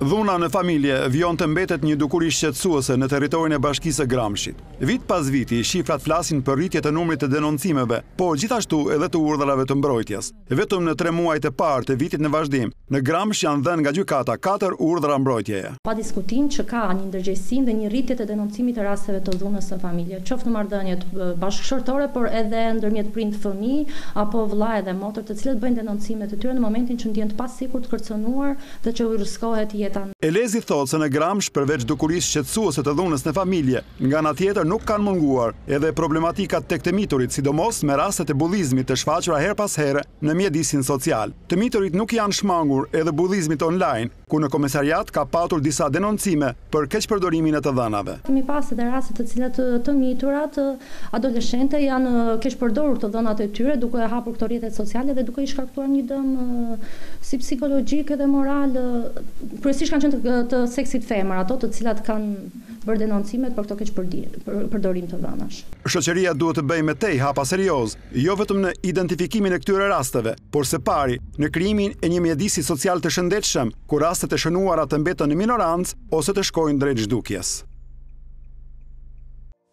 Dhuna në familje vijon të mbetet një dukuri shqetësuese në territorin e bashkisë së Gramshit. Vit pas viti, shifrat flasin për rritje të numrit të denoncimeve, por gjithashtu edhe të urdhrave të mbrojtjes. Vetëm në tre muajt e parë të vitit në vazhdim, në Gramsh janë dhënë nga gjykata katër urdhra mbrojtjeje. Pa diskutim që ka një ndërgjegjësim dhe një rritje të denoncimit të rasteve të dhunës në familje, qoftë në marrëdhëniet bashkëshortore, por edhe ndërmjet prind-fëmijë apo vëlla edhe motër, të cilët bëjnë denoncimet e tyre në momentin që ndihen të pasigurt, të kërcënuar dhe që u rrezikohet jeta. Elezi thotë se në Gramsh, përveç dukurisë shqetësuese të dhunës në familje, Nga ana tjetër nuk kanë munguar edhe problematikat tek të miturit, sidomos me rastet e bullizmit të shfaqura herë pas here në mjedisin social. Të miturit nuk i janë shmangur edhe bullizmit online, ku në komisariat ka patur disa denoncime për keqpërdorimin e të dhënave. Kemi pas edhe raste të cilat të miturat, adoleshente, janë keqpërdorur të dhënat e tyre duke hapur këto rrjete sociale dhe duke i shkaktuar një dëm si psikologjik edhe moral, kryesisht kanë qenë të seksit femër ato të cilat kanë. bërë denoncimet për këto keqpërdorime të dhënash. Shoqëria duhet të bëjë më tej hapa seriozë, jo vetëm në identifikimin e këtyre rasteve, por së pari, në krijimin e një mjedisi social të shëndetshëm, ku rastet e shënuara të mbeten në minorancë ose të shkojnë drejt zhdukjes.